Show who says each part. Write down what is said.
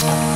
Speaker 1: kàn